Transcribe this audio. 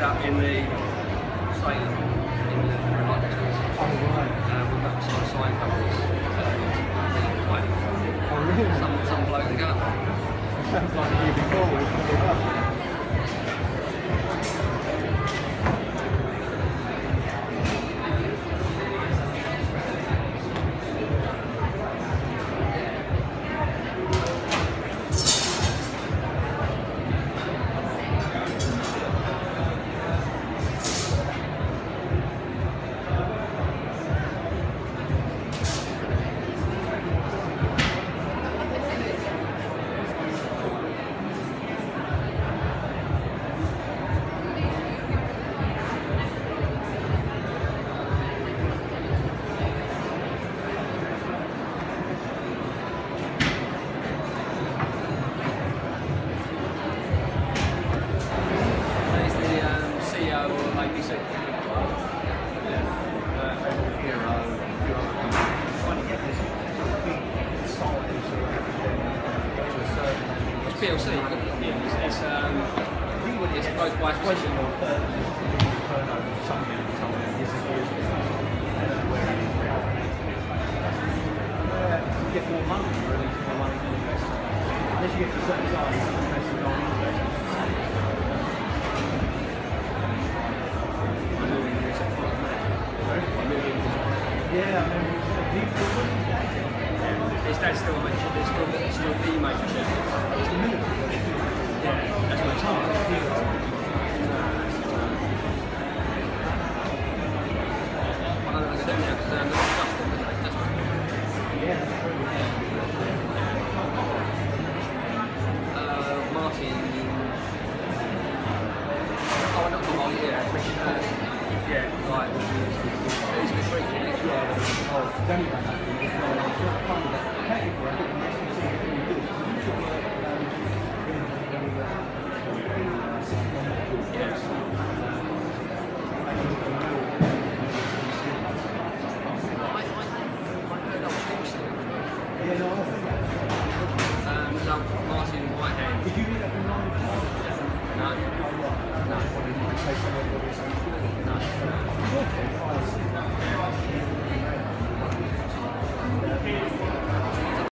ended up in the sailing in the remote. Oh, right. Um, of sign companies. Um, some, some bloke in the. Sounds like you before. It's It's, it's, um, it's both by question. Get more money, really, more money to invest. Unless you get to a certain size, invest in. Yeah, I remember you said people wouldn't his dad still mentioned it's still, it's still the major chef. It's the middle. Yeah, that's my time. Yeah. Right. He's been freaking. Yeah. Oh,